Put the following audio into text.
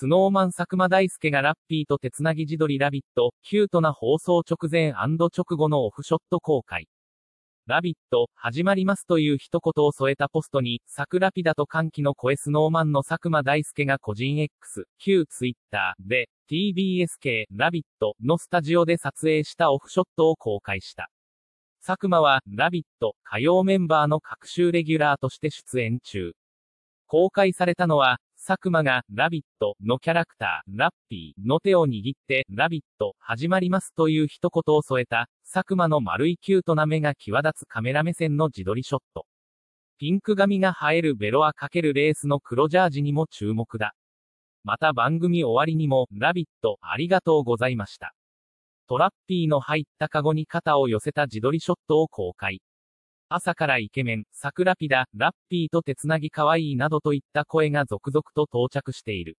スノーマン佐久間大介がラッピーと手つなぎ自撮りラビット、キュートな放送直前直後のオフショット公開。ラビット、始まりますという一言を添えたポストに、桜ピダと歓喜の声スノーマンの佐久間大介が個人 X、旧 Twitter で、TBSK、ラビットのスタジオで撮影したオフショットを公開した。佐久間は、ラビット、火曜メンバーの各週レギュラーとして出演中。公開されたのは、佐久間が、ラビットのキャラクター、ラッピーの手を握って、ラビット、始まりますという一言を添えた、佐久間の丸いキュートな目が際立つカメラ目線の自撮りショット。ピンク髪が映えるベロアかけるレースの黒ジャージにも注目だ。また番組終わりにも、ラビット、ありがとうございました。トラッピーの入ったカゴに肩を寄せた自撮りショットを公開。朝からイケメン、桜ピダ、ラッピーと手つなぎ可愛いなどといった声が続々と到着している。